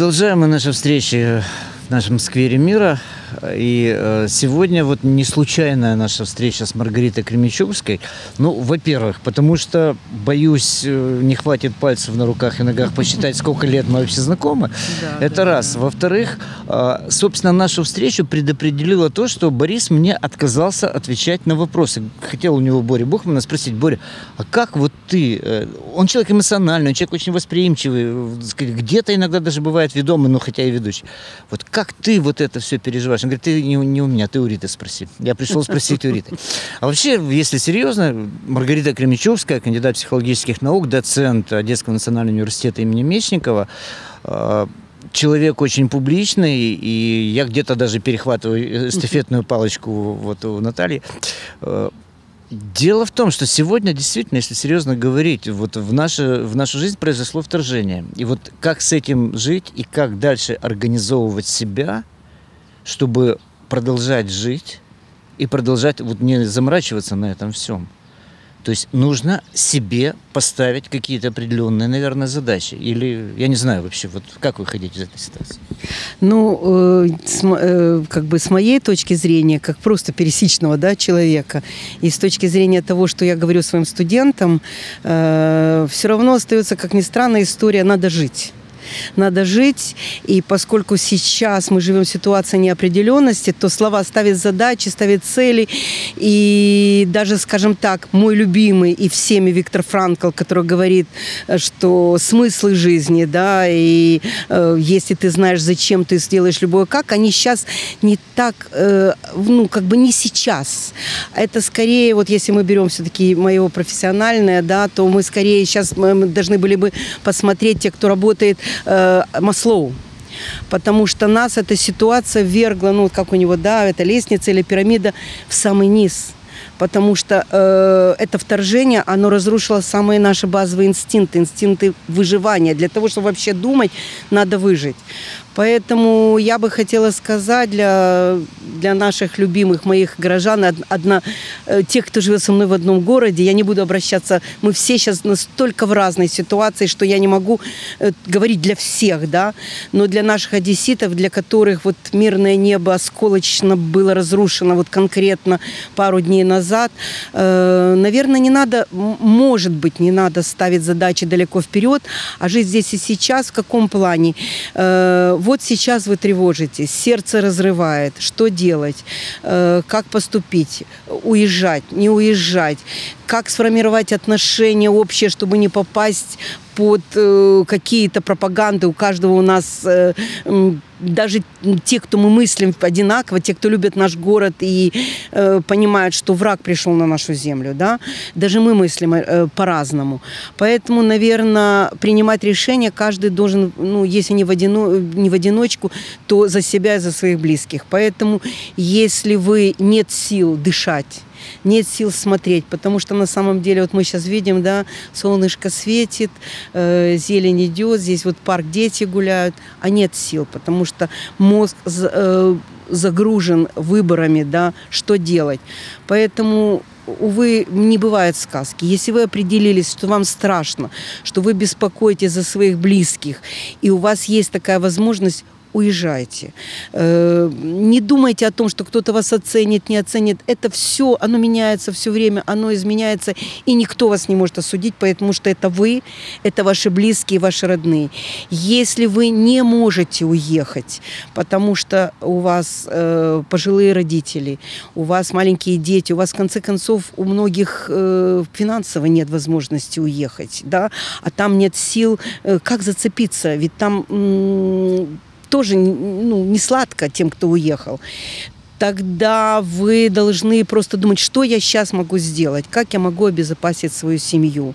Продолжаем мы наши встречи в нашем сквере мира. И э, сегодня вот не случайная наша встреча с Маргаритой Кремичевской. Ну, во-первых, потому что, боюсь, э, не хватит пальцев на руках и ногах посчитать, сколько лет мы вообще знакомы. Да, Это да, раз. Да. Во-вторых, собственно, нашу встречу предопределило то, что Борис мне отказался отвечать на вопросы. Хотел у него Боря Бухмана спросить, Боря, а как вот ты... Он человек эмоциональный, он человек очень восприимчивый, где-то иногда даже бывает ведомый, но хотя и ведущий. Вот как ты вот это все переживаешь? Он говорит, ты не, не у меня, ты у Риты спроси. Я пришел спросить у Риты. А вообще, если серьезно, Маргарита Кремичевская, кандидат психологических наук, доцент Одесского национального университета имени Мечникова, э, человек очень публичный, и я где-то даже перехватываю эстафетную палочку вот у Натальи. Э, дело в том, что сегодня действительно, если серьезно говорить, вот в, наше, в нашу жизнь произошло вторжение. И вот как с этим жить и как дальше организовывать себя – чтобы продолжать жить и продолжать вот не заморачиваться на этом всем. То есть нужно себе поставить какие-то определенные, наверное, задачи. Или, я не знаю вообще, вот как выходить из этой ситуации? Ну, э, с, э, как бы с моей точки зрения, как просто пересечного да, человека, и с точки зрения того, что я говорю своим студентам, э, все равно остается, как ни странно, история «надо жить» надо жить. И поскольку сейчас мы живем в ситуации неопределенности, то слова ставят задачи, ставят цели. И даже, скажем так, мой любимый и всеми Виктор Франкл, который говорит, что смыслы жизни, да, и э, если ты знаешь, зачем ты сделаешь любое как, они сейчас не так, э, ну, как бы не сейчас. Это скорее, вот если мы берем все-таки моего профессиональное, да, то мы скорее сейчас мы должны были бы посмотреть те, кто работает э, Маслоу. Потому что нас эта ситуация ввергла, ну, как у него, да, это лестница или пирамида, в самый низ потому что э, это вторжение, оно разрушило самые наши базовые инстинкты, инстинкты выживания. Для того, чтобы вообще думать, надо выжить. Поэтому я бы хотела сказать для, для наших любимых моих горожан, одна, э, тех, кто живет со мной в одном городе, я не буду обращаться, мы все сейчас настолько в разной ситуации, что я не могу э, говорить для всех, да, но для наших одесситов, для которых вот мирное небо осколочно было разрушено вот конкретно пару дней назад, э, наверное, не надо, может быть, не надо ставить задачи далеко вперед, а жить здесь и сейчас в каком плане? Вот сейчас вы тревожитесь, сердце разрывает, что делать, э, как поступить, уезжать, не уезжать, как сформировать отношения общие, чтобы не попасть под э, какие-то пропаганды. У каждого у нас э, даже те, кто мы мыслим одинаково, те, кто любят наш город и э, понимают, что враг пришел на нашу землю, да, даже мы мыслим э, по-разному. Поэтому, наверное, принимать решения каждый должен, ну, если не в, одино, не в одиночку, то за себя и за своих близких. Поэтому, если вы нет сил дышать, нет сил смотреть, потому что на самом деле вот мы сейчас видим, да, солнышко светит, э, зелень идет, здесь вот парк дети гуляют, а нет сил, потому что мозг э, загружен выборами, да, что делать. Поэтому увы, не бывает сказки. Если вы определились, что вам страшно, что вы беспокоитесь за своих близких, и у вас есть такая возможность, уезжайте. Э, не думайте о том, что кто-то вас оценит, не оценит. Это все, оно меняется все время, оно изменяется, и никто вас не может осудить, потому что это вы, это ваши близкие, ваши родные. Если вы не можете уехать, потому что у вас э, пожилые родители, у вас маленькие дети, у вас, в конце концов, у многих э, финансово нет возможности уехать, да, а там нет сил, как зацепиться, ведь там тоже ну, не сладко тем, кто уехал. Тогда вы должны просто думать, что я сейчас могу сделать, как я могу обезопасить свою семью,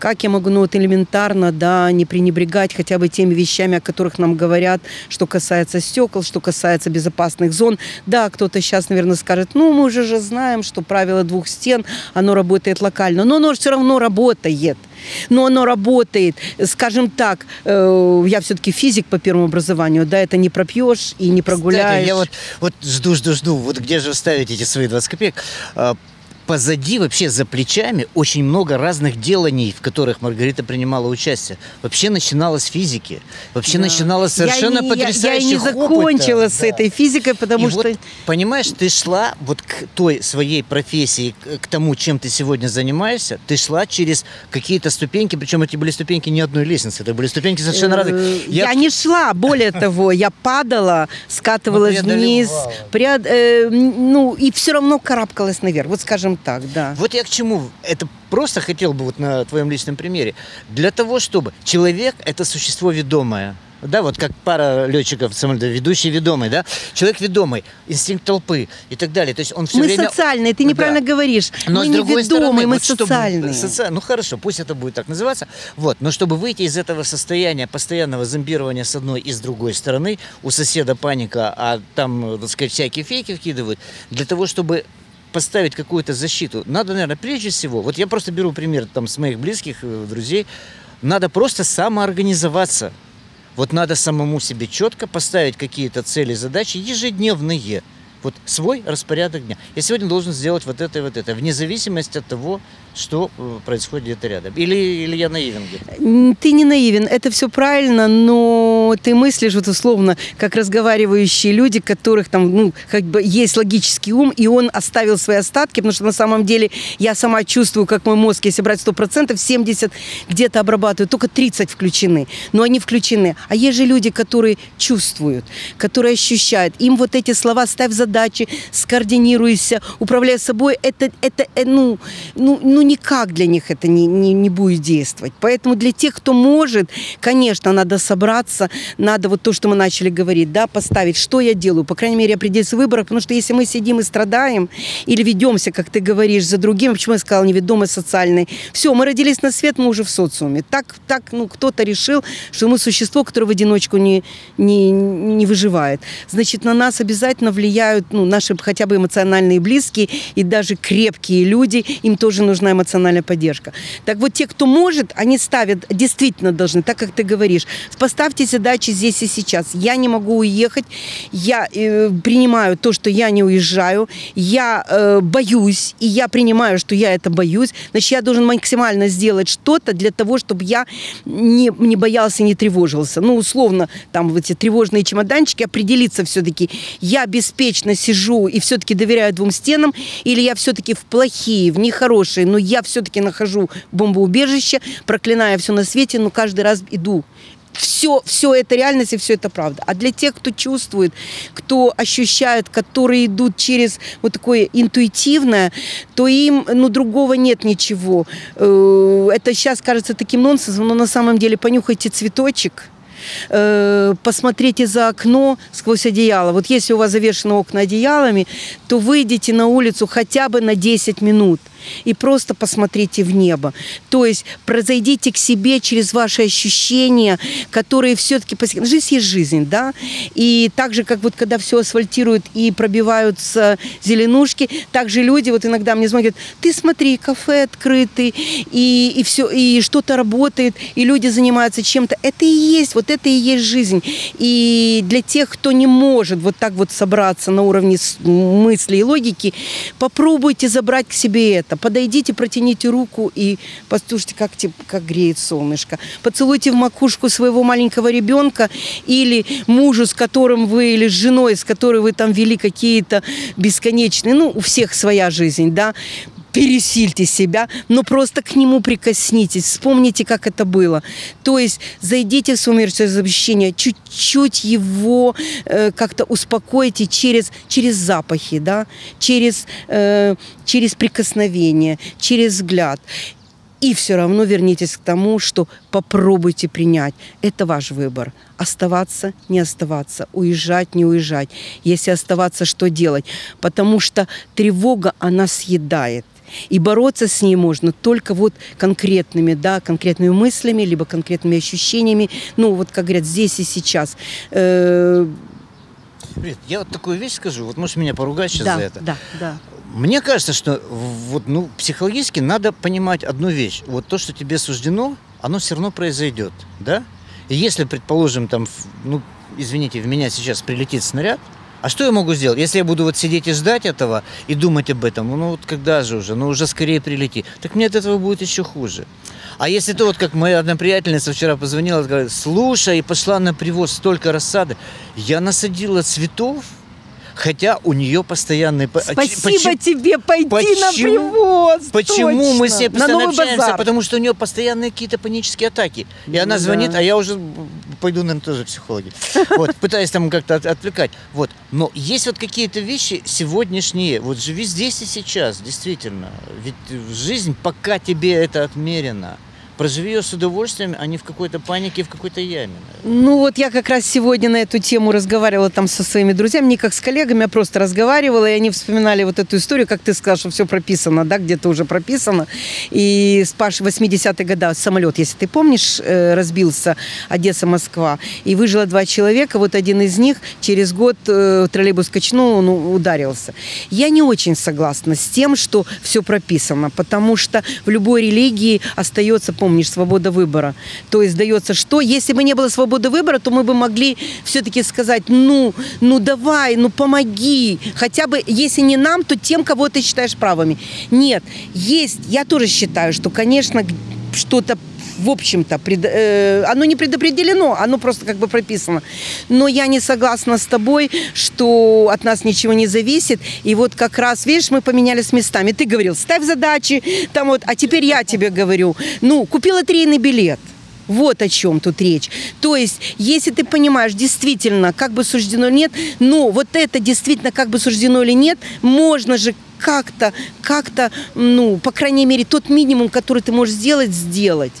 как я могу, ну вот элементарно, да, не пренебрегать хотя бы теми вещами, о которых нам говорят, что касается стекол, что касается безопасных зон. Да, кто-то сейчас, наверное, скажет, ну мы уже же знаем, что правило двух стен, оно работает локально, но оно все равно работает но оно работает. Скажем так, э, я все-таки физик по первому образованию, да, это не пропьешь и не прогуляешь. Кстати, я вот, вот жду, жду, жду, вот где же ставить эти свои 20 копеек? Позади, вообще за плечами, очень много разных деланий, в которых Маргарита принимала участие. Вообще начиналось физики. Вообще да. начиналось совершенно я потрясающих Я, я не закончила опыта. с да. этой физикой, потому И что... Вот, понимаешь, ты шла вот к той своей профессии, к тому, чем ты сегодня занимаешься, ты шла через какие-то ступеньки, причем эти были ступеньки не одной лестницы, это были ступеньки совершенно разные. Э, я... я не шла, более того, я падала, скатывалась вниз, э, ну и все равно карабкалась наверх, вот скажем так, да. Вот я к чему, это просто хотел бы вот на твоем личном примере, для того, чтобы человек это существо ведомое, да, вот как пара летчиков ведущий ведомый, да, человек ведомый, инстинкт толпы и так далее. То есть он все мы время... социальные, ты неправильно да. говоришь. Но мы с другой не ведомые, стороны, мы вот социальные. Чтобы, соци... Ну хорошо, пусть это будет так называться. Вот, но чтобы выйти из этого состояния постоянного зомбирования с одной и с другой стороны, у соседа паника, а там, так сказать, всякие фейки вкидывают, для того, чтобы поставить какую-то защиту, надо, наверное, прежде всего, вот я просто беру пример там с моих близких э, друзей, надо просто самоорганизоваться. Вот надо самому себе четко поставить какие-то цели, задачи ежедневные. Вот свой распорядок дня. Я сегодня должен сделать вот это и вот это, вне зависимости от того, что э, происходит где-то рядом. Или, или я наивен где-то? Ты не наивен, это все правильно, но ты мыслишь вот условно, как разговаривающие люди, которых там, ну, как бы есть логический ум, и он оставил свои остатки, потому что на самом деле я сама чувствую, как мой мозг, если брать 100%, 70 где-то обрабатывают, только 30 включены, но они включены. А есть же люди, которые чувствуют, которые ощущают. Им вот эти слова «ставь задачи», «скоординируйся», «управляй собой», это, это э, ну, ну, ну никак для них это не, не, не будет действовать. Поэтому для тех, кто может, конечно, надо собраться, надо вот то, что мы начали говорить, да, поставить, что я делаю, по крайней мере, определиться в выборах, потому что если мы сидим и страдаем, или ведемся, как ты говоришь, за другим, почему я сказала, неведомый социальный, все, мы родились на свет, мы уже в социуме. Так, так ну, кто-то решил, что мы существо, которое в одиночку не, не, не выживает. Значит, на нас обязательно влияют ну, наши хотя бы эмоциональные близкие и даже крепкие люди, им тоже нужна эмоциональная поддержка. Так вот, те, кто может, они ставят, действительно должны, так как ты говоришь, поставьте задачи здесь и сейчас. Я не могу уехать, я э, принимаю то, что я не уезжаю, я э, боюсь, и я принимаю, что я это боюсь, значит, я должен максимально сделать что-то для того, чтобы я не, не боялся, не тревожился. Ну, условно, там вот эти тревожные чемоданчики, определиться все-таки, я беспечно сижу и все-таки доверяю двум стенам, или я все-таки в плохие, в нехорошие, но я все-таки нахожу бомбоубежище, проклиная все на свете, но каждый раз иду все, все это реальность и все это правда. А для тех, кто чувствует, кто ощущает, которые идут через вот такое интуитивное, то им, ну, другого нет ничего. Э, это сейчас кажется таким нонсенсом, но на самом деле понюхайте цветочек, э, посмотрите за окно сквозь одеяло. Вот если у вас завешены окна одеялами, то выйдите на улицу хотя бы на 10 минут – и просто посмотрите в небо. То есть произойдите к себе через ваши ощущения, которые все-таки... Жизнь есть жизнь, да? И так же, как вот когда все асфальтируют и пробиваются зеленушки, так же люди вот иногда мне смотрят, ты смотри, кафе открытый, и, и все, и что-то работает, и люди занимаются чем-то. Это и есть, вот это и есть жизнь. И для тех, кто не может вот так вот собраться на уровне мысли и логики, попробуйте забрать к себе это это. Подойдите, протяните руку и послушайте, как, как греет солнышко. Поцелуйте в макушку своего маленького ребенка или мужу, с которым вы, или с женой, с которой вы там вели какие-то бесконечные, ну, у всех своя жизнь, да, пересильте себя, но просто к нему прикоснитесь, вспомните, как это было. То есть зайдите в сумеречное замещение, чуть-чуть его э, как-то успокойте через, через запахи, да, через, э, через прикосновение, через взгляд. И все равно вернитесь к тому, что попробуйте принять. Это ваш выбор. Оставаться, не оставаться, уезжать, не уезжать. Если оставаться, что делать? Потому что тревога, она съедает. И бороться с ней можно только вот конкретными, да, конкретными мыслями, либо конкретными ощущениями. Ну, вот как говорят, здесь и сейчас. Э, Привет, я вот такую вещь скажу, вот можешь меня поругать сейчас да, за это. Да, да. Мне кажется, что вот, ну, психологически надо понимать одну вещь. Вот то, что тебе суждено, оно все равно произойдет, да? И если, предположим, там, ну, извините, в меня сейчас прилетит снаряд, А что я могу сделать? Если я буду вот сидеть и ждать этого и думать об этом, ну вот когда же уже, ну уже скорее прилети, так мне от этого будет еще хуже. А если ты вот, как моя одна приятельница вчера позвонила, говорит, слушай, и пошла на привоз столько рассады, я насадила цветов, хотя у нее постоянный... Спасибо почему, тебе, пойти почему, на привоз. Почему точно. мы все постоянно общаемся? Базар. Потому что у нее постоянные какие-то панические атаки. И ну, она звонит, да. а я уже пойду, наверное, тоже психологи. Вот, пытаюсь там как-то от, отвлекать. Вот. Но есть вот какие-то вещи сегодняшние. Вот живи здесь и сейчас, действительно. Ведь жизнь, пока тебе это отмерено, проживи ее с удовольствием, а не в какой-то панике, в какой-то яме. Ну вот я как раз сегодня на эту тему разговаривала там со своими друзьями, не как с коллегами, а просто разговаривала, и они вспоминали вот эту историю, как ты сказал, что все прописано, да, где-то уже прописано. И с Паш 80-е года самолет, если ты помнишь, э, разбился Одесса-Москва, и выжило два человека, вот один из них через год э, троллейбус качнул, он ударился. Я не очень согласна с тем, что все прописано, потому что в любой религии остается помнишь, свобода выбора. То есть дается что? Если бы не было свободы выбора, то мы бы могли все-таки сказать, ну, ну давай, ну помоги. Хотя бы, если не нам, то тем, кого ты считаешь правыми. Нет, есть, я тоже считаю, что, конечно, что-то в общем-то, пред, э, оно не предопределено, оно просто как бы прописано. Но я не согласна с тобой, что от нас ничего не зависит. И вот как раз, видишь, мы поменялись местами. Ты говорил, ставь задачи, там вот, а теперь я тебе говорю, ну, купи лотерейный билет. Вот о чем тут речь. То есть, если ты понимаешь, действительно, как бы суждено или нет, но вот это действительно как бы суждено или нет, можно же как-то, как-то, ну, по крайней мере, тот минимум, который ты можешь сделать, сделать.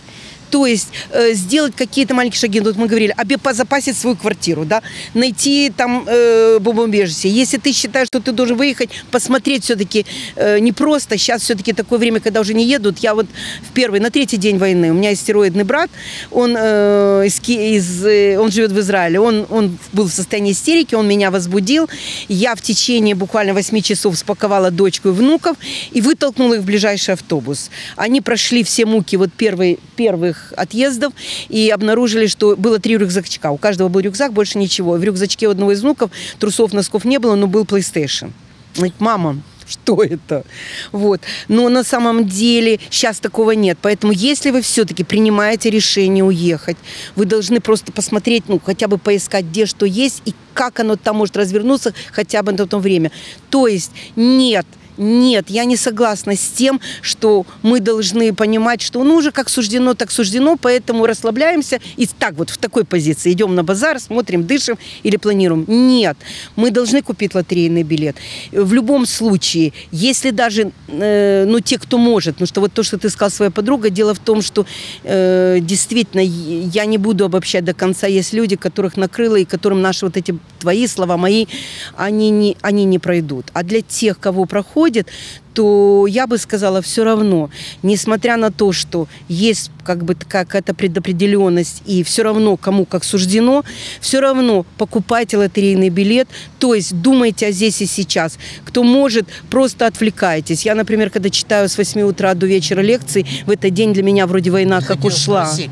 То есть э, сделать какие-то маленькие шаги. Вот мы говорили, обезопасить свою квартиру, да, найти там э, бомбоубежище. Если ты считаешь, что ты должен выехать, посмотреть все-таки э, не просто. Сейчас все-таки такое время, когда уже не едут. Я вот в первый, на третий день войны, у меня астероидный брат, он, э, из, из, э, он живет в Израиле, он, он был в состоянии истерики, он меня возбудил. Я в течение буквально 8 часов спаковала дочку и внуков и вытолкнула их в ближайший автобус. Они прошли все муки вот первый, первых отъездов и обнаружили, что было три рюкзачка. У каждого был рюкзак, больше ничего. В рюкзачке одного из внуков трусов, носков не было, но был PlayStation. Говорит, мама, что это? Вот. Но на самом деле сейчас такого нет. Поэтому если вы все-таки принимаете решение уехать, вы должны просто посмотреть, ну, хотя бы поискать, где что есть и как оно там может развернуться хотя бы на то время. То есть нет – нет, я не согласна с тем, что мы должны понимать, что ну уже как суждено, так суждено, поэтому расслабляемся и так вот в такой позиции идем на базар, смотрим, дышим или планируем. Нет, мы должны купить лотерейный билет. В любом случае, если даже, э, ну те, кто может, ну что вот то, что ты сказал своя подруга, дело в том, что э, действительно я не буду обобщать до конца, есть люди, которых накрыло и которым наши вот эти твои слова, мои, они не, они не пройдут. А для тех, кого проходят, происходит, то я бы сказала, все равно, несмотря на то, что есть как бы какая-то предопределенность и все равно кому как суждено, все равно покупайте лотерейный билет, то есть думайте о здесь и сейчас. Кто может, просто отвлекайтесь. Я, например, когда читаю с 8 утра до вечера лекции, в этот день для меня вроде война как ушла. Спросить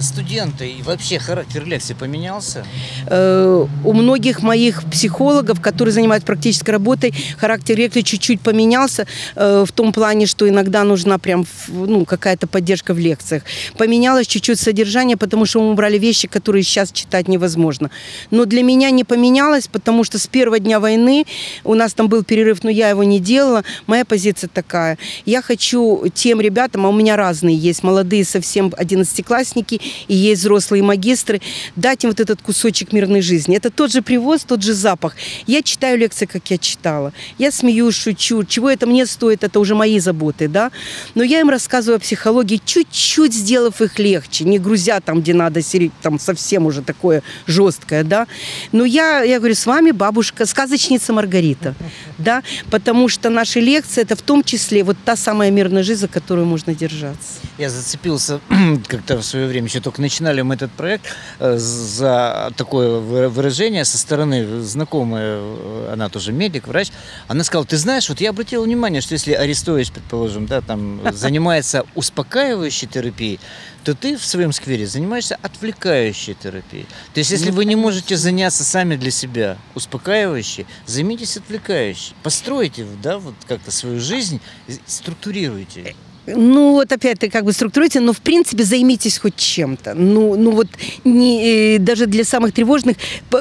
студенты и вообще характер лекции поменялся? Э, у многих моих психологов, которые занимаются практической работой, характер лекции чуть-чуть поменялся э, в том плане, что иногда нужна прям ну, какая-то поддержка в лекциях. Поменялось чуть-чуть содержание, потому что мы убрали вещи, которые сейчас читать невозможно. Но для меня не поменялось, потому что с первого дня войны у нас там был перерыв, но я его не делала. Моя позиция такая. Я хочу тем ребятам, а у меня разные есть, молодые совсем одиннадцатиклассники, и есть взрослые магистры, дать им вот этот кусочек мирной жизни. Это тот же привоз, тот же запах. Я читаю лекции, как я читала. Я смеюсь, шучу. Чего это мне стоит, это уже мои заботы, да. Но я им рассказываю о психологии, чуть-чуть сделав их легче, не грузя там, где надо, там совсем уже такое жесткое, да. Но я, я говорю, с вами бабушка, сказочница Маргарита, да, потому что наши лекции, это в том числе вот та самая мирная жизнь, за которую можно держаться. Я зацепился как-то в свое время еще только начинали мы этот проект, э, за такое выражение со стороны знакомая, э, она тоже медик, врач, она сказала, ты знаешь, вот я обратила внимание, что если Арестович, предположим, да, там занимается успокаивающей терапией, то ты в своем сквере занимаешься отвлекающей терапией. То есть, если ну, вы не можете заняться сами для себя успокаивающей, займитесь отвлекающей. Постройте, да, вот как-то свою жизнь, структурируйте. Ну, вот опять ты как бы структурируйте, но в принципе займитесь хоть чем-то. Ну, ну вот не, э, даже для самых тревожных,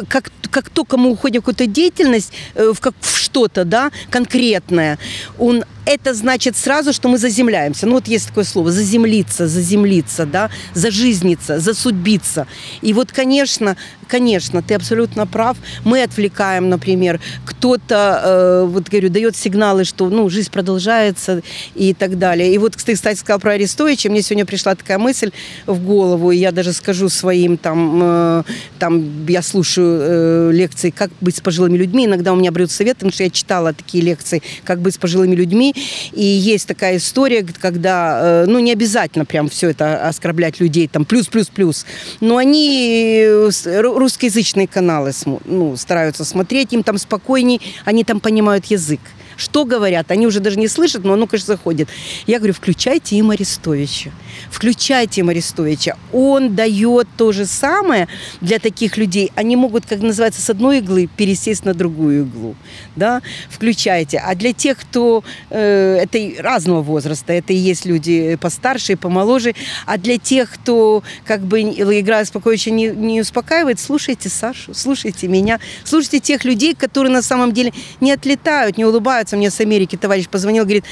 как, как только мы уходим в какую-то деятельность, э, в, как, в что-то, да, конкретное, он это значит сразу, что мы заземляемся. Ну вот есть такое слово, заземлиться, заземлиться, да, зажизниться, засудьбиться. И вот, конечно, конечно, ты абсолютно прав. Мы отвлекаем, например, кто-то, э, вот говорю, дает сигналы, что, ну, жизнь продолжается и так далее. И вот, ты, кстати, сказал про Арестовича, мне сегодня пришла такая мысль в голову, и я даже скажу своим, там, э, там я слушаю э, лекции «Как быть с пожилыми людьми». Иногда у меня берут советы, потому что я читала такие лекции «Как быть с пожилыми людьми», и есть такая история, когда, э, ну, не обязательно прям все это оскорблять людей, там, плюс-плюс-плюс, но они, э, русскоязычные каналы, ну, стараются смотреть, им там спокойней, они там понимают язык. Что говорят? Они уже даже не слышат, но оно, конечно, заходит. Я говорю, включайте им Арестовича. Включайте им Арестовича. Он дает то же самое для таких людей. Они могут, как называется, с одной иглы пересесть на другую иглу. Да? Включайте. А для тех, кто э, это разного возраста, это и есть люди постарше и помоложе, а для тех, кто как бы играя спокойно не, не успокаивает, слушайте Сашу, слушайте меня, слушайте тех людей, которые на самом деле не отлетают, не улыбаются, улыбается. Мне с Америки товарищ позвонил, говорит,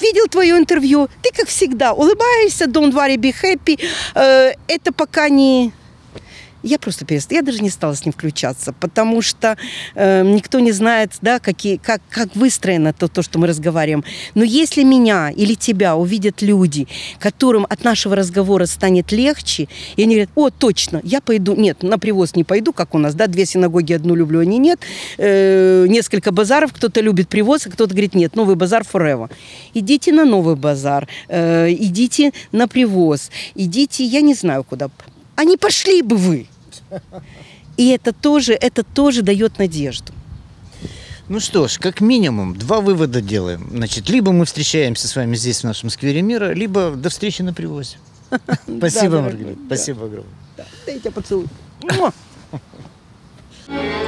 видел твое интервью, ты как всегда улыбаешься, don't worry, be happy. Это пока не я просто перестала, я даже не стала с ним включаться, потому что э, никто не знает, да, какие, как, как выстроено то, то, что мы разговариваем. Но если меня или тебя увидят люди, которым от нашего разговора станет легче, и они говорят, о, точно, я пойду, нет, на привоз не пойду, как у нас, да, две синагоги, одну люблю, они нет, э, несколько базаров, кто-то любит привоз, а кто-то говорит, нет, новый базар forever. Идите на новый базар, э, идите на привоз, идите, я не знаю куда, а не пошли бы вы. И это тоже, это тоже дает надежду. Ну что ж, как минимум, два вывода делаем. Значит, либо мы встречаемся с вами здесь, в нашем сквере мира, либо до встречи на привозе. Спасибо, Маргарита. Спасибо огромное. Да, я тебя поцелую.